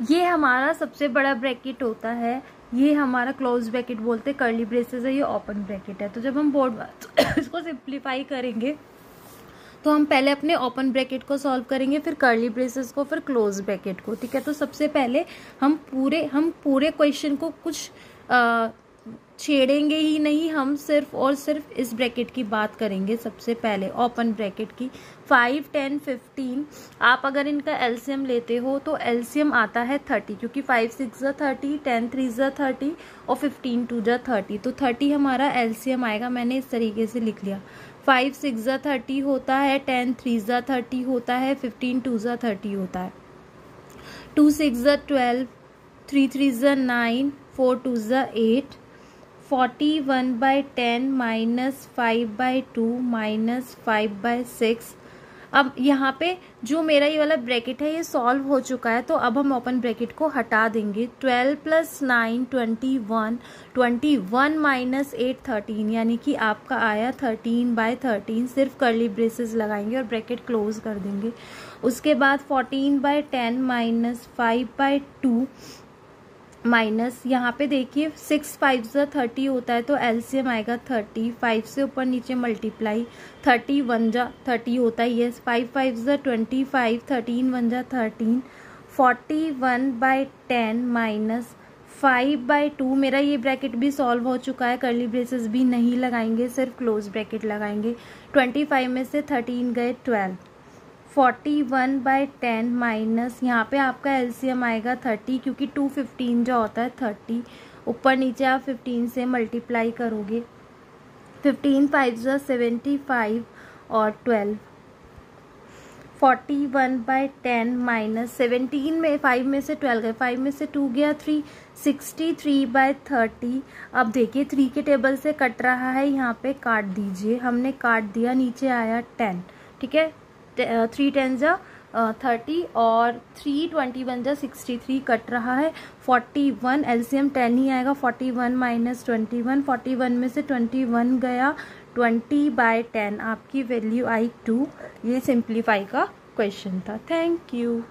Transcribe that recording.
ये हमारा सबसे बड़ा ब्रैकेट होता है। ये हमारा क्लोज ब्रैकेट बोलते हैं कर्ली ब्रेसेस है ये ओपन ब्रैकेट है। तो जब हम बोर्ड इसको सिंप्लीफाई करेंगे तो हम पहले अपने ओपन ब्रैकेट को सॉल्व करेंगे फिर कर्ली ब्रेसेस को फिर क्लोज ब्रैकेट को ठीक है? तो सबसे पहले हम पूरे हम पूरे क्वेश्चन को कुछ आ, छेड़ेंगे ही नहीं, हम सिर्फ़ और सिर्फ़ इस ब्रैकेट की बात करेंगे सबसे पहले, ओपन ब्रैकेट की। फाइव, टेन, फिफ्टीन, आप अगर इनका एलसीएम लेते हो तो एलसीएम आता है थर्टी, क्योंकि फाइव, सिक्स ज़ा थर्टी, टेन, थ्री ज़ा थर्टी और फिफ्टीन, टू ज़ा थर्टी। तो थर्टी हमारा एलसीएम आएगा, मैंने इस तरीके से लिख लिया। फाइव, सिक्स ज़ा थर्टी होता है, टेन, थ्री ज़ा थर्टी होता है, फिफ्टीन, टू ज़ा थर्टी होता है। टू, सिक्स ज़ा ट्वेल्व, थ्री थ्री ज़ा नाइन, फोर, टू ज़ा eight forty one by ten minus five by two minus five by six अब यहाँ पे जो मेरा ये वाला ब्रैकेट है, ये सॉल्व हो चुका है तो अब हम ओपन ब्रैकेट को हटा देंगे। Twelve plus nine twenty one twenty one minus eight thirteen यानी कि आपका आया थर्टीन बाय थर्टीन सिर्फ़ करली ब्रेसेस लगाएँगे और ब्रैकेट क्लोज कर देंगे। उसके बाद fourteen by ten minus five by two minus, यहाँ पे देखिए सिक्स फाइव ज़ा थर्टी होता है तो एलसीएम आएगा थर्टी फाइव से ऊपर नीचे मल्टीप्लाई थर्टी वन जा थर्टी होता है फाइव फाइव ज़ा ट्वेंटी फाइव थर्टीन वन जा thirteen forty one by ten minus five by two मेरा ये ब्रैकेट भी सॉल्व हो चुका है करली ब्रेसेस भी नहीं लगाएँगे, सिर्फ़ क्लोज ब्रैकेट लगाएँगे। ट्वेंटी फाइव में से थर्टीन गए twelve forty one by ten minus यहाँ पे आपका एलसीएम आएगा थर्टी क्योंकि टू फिफ्टीन जो होता है थर्टी ऊपर नीचे आप फिफ्टीन से मल्टीप्लाई करोगे। फिफ्टीन फाइव जो सेवेंटी फाइव और twelve forty one by ten minus seventeen में फाइव में से ट्वेल्व गए फाइव में से टू गया three sixty three by thirty अब देखिए थ्री के टेबल से कट रहा है, यहाँ पे काट दीजिए। हमने काट दिया, नीचे आया टेन ठीक है? थ्री टेन जा थर्टी और थ्री ट्वेंटी वन जा सिक्सटी थ्री कट रहा है। फोर्टी वन एलसीएम टेन ही आएगा। Forty one minus twenty one forty one में से ट्वेंटी वन गया ट्वेंटी बाय टेन आपकी वैल्यू आई टू ये सिंप्लीफाई का क्वेश्चन था। Thank you